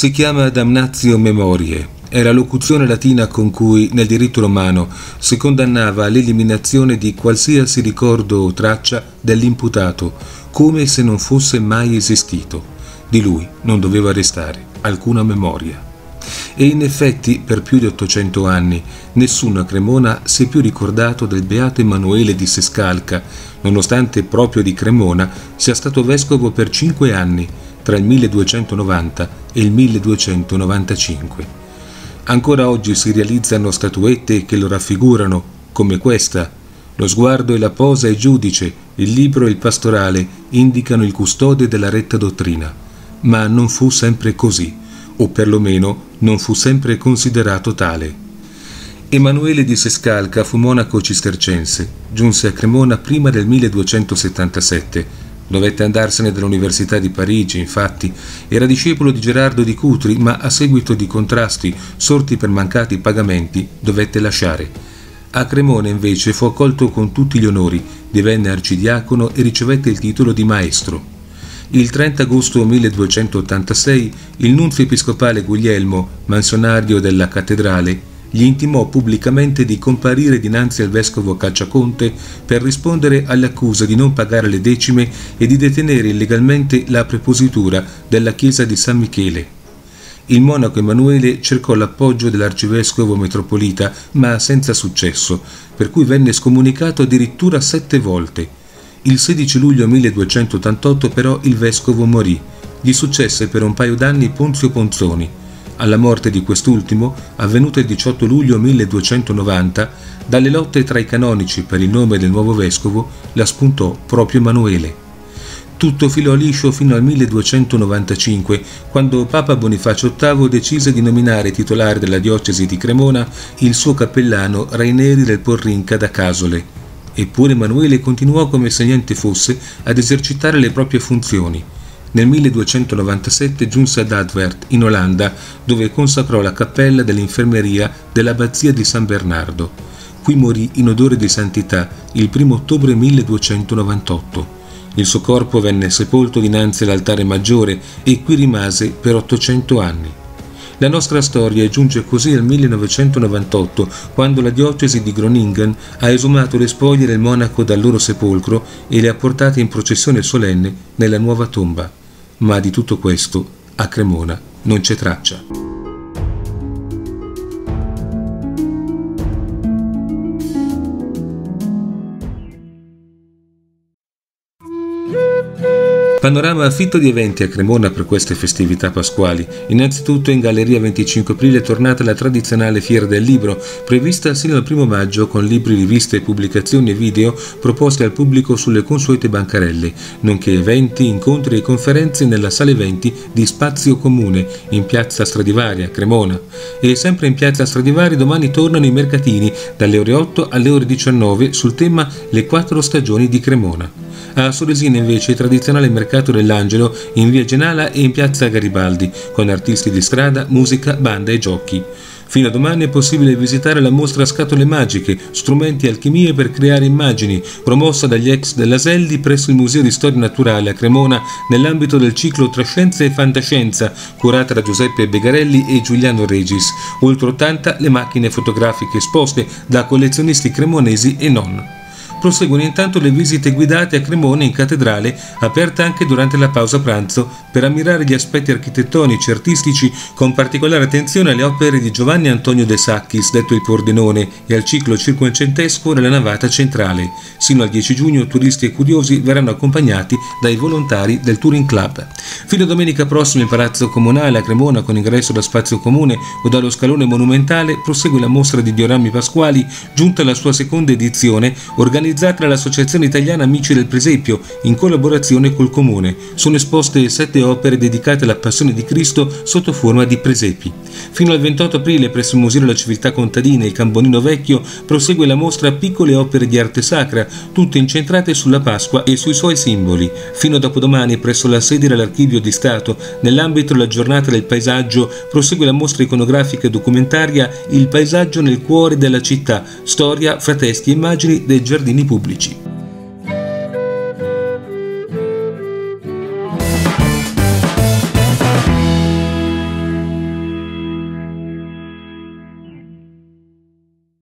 Si chiama damnatio memoriae. È la locuzione latina con cui, nel diritto romano, si condannava all'eliminazione di qualsiasi ricordo o traccia dell'imputato, come se non fosse mai esistito. Di lui non doveva restare alcuna memoria. E in effetti, per più di 800 anni, nessuno a Cremona si è più ricordato del beato Emanuele di Sescalca, nonostante proprio di Cremona sia stato vescovo per cinque anni, tra il 1290 e il 1295. Ancora oggi si realizzano statuette che lo raffigurano, come questa. Lo sguardo e la posa è giudice, il libro e il pastorale indicano il custode della retta dottrina. Ma non fu sempre così, o perlomeno non fu sempre considerato tale. Emanuele di Sescalca fu monaco cistercense, giunse a Cremona prima del 1277 Dovette andarsene dall'Università di Parigi, infatti, era discepolo di Gerardo di Cutri, ma a seguito di contrasti sorti per mancati pagamenti dovette lasciare. A Cremona invece fu accolto con tutti gli onori, divenne arcidiacono e ricevette il titolo di maestro. Il 30 agosto 1286 il nunzio episcopale Guglielmo, mansionario della cattedrale, gli intimò pubblicamente di comparire dinanzi al vescovo Cacciaconte per rispondere all'accusa di non pagare le decime e di detenere illegalmente la prepositura della chiesa di San Michele. Il monaco Emanuele cercò l'appoggio dell'arcivescovo metropolita, ma senza successo, per cui venne scomunicato addirittura sette volte. Il 16 luglio 1288 però il vescovo morì. Gli successe per un paio d'anni Ponzio Ponzoni, alla morte di quest'ultimo, avvenuta il 18 luglio 1290, dalle lotte tra i canonici per il nome del nuovo vescovo la spuntò proprio Emanuele. Tutto filò liscio fino al 1295, quando Papa Bonifacio VIII decise di nominare titolare della diocesi di Cremona il suo cappellano Raineri del Porrinca da Casole. Eppure Emanuele continuò come se niente fosse ad esercitare le proprie funzioni nel 1297 giunse ad Advert, in Olanda, dove consacrò la cappella dell'infermeria dell'abbazia di San Bernardo. Qui morì in odore di santità il 1 ottobre 1298. Il suo corpo venne sepolto dinanzi all'altare maggiore e qui rimase per 800 anni. La nostra storia giunge così al 1998, quando la diocesi di Groningen ha esumato le spoglie del monaco dal loro sepolcro e le ha portate in processione solenne nella nuova tomba ma di tutto questo a Cremona non c'è traccia. Panorama affitto di eventi a Cremona per queste festività pasquali. Innanzitutto in Galleria 25 aprile è tornata la tradizionale Fiera del Libro, prevista sino al primo maggio con libri, riviste, pubblicazioni e video proposti al pubblico sulle consuete bancarelle, nonché eventi, incontri e conferenze nella sala eventi di Spazio Comune in piazza Stradivari a Cremona. E sempre in piazza Stradivari domani tornano i mercatini dalle ore 8 alle ore 19 sul tema Le quattro stagioni di Cremona. A Soresina invece il tradizionale mercato dell'Angelo in via Genala e in piazza Garibaldi, con artisti di strada, musica, banda e giochi. Fino a domani è possibile visitare la mostra Scatole Magiche, strumenti e alchimie per creare immagini, promossa dagli ex della Selli presso il Museo di Storia Naturale a Cremona nell'ambito del ciclo Tra Scienza e Fantascienza, curata da Giuseppe Begarelli e Giuliano Regis. Oltre 80 le macchine fotografiche esposte da collezionisti cremonesi e non. Proseguono intanto le visite guidate a Cremona in cattedrale, aperta anche durante la pausa pranzo, per ammirare gli aspetti architettonici e artistici con particolare attenzione alle opere di Giovanni Antonio De Sacchis, detto il Pordenone, e al ciclo cirquecentesco nella navata centrale. Sino al 10 giugno turisti e curiosi verranno accompagnati dai volontari del Touring Club. Fino a domenica prossima in Palazzo Comunale a Cremona con ingresso da spazio comune o dallo scalone monumentale prosegue la mostra di diorammi pasquali giunta alla sua seconda edizione organizzata organizzata dall'Associazione Italiana Amici del Presepio in collaborazione col Comune. Sono esposte sette opere dedicate alla Passione di Cristo sotto forma di presepi. Fino al 28 aprile presso il Museo della Civiltà Contadina il Cambonino Vecchio prosegue la mostra Piccole opere di arte sacra, tutte incentrate sulla Pasqua e sui suoi simboli. Fino a dopodomani presso la sede dell'Archivio di Stato, nell'ambito della giornata del paesaggio, prosegue la mostra iconografica e documentaria Il paesaggio nel cuore della città, storia, fra testi e immagini dei giardini pubblici.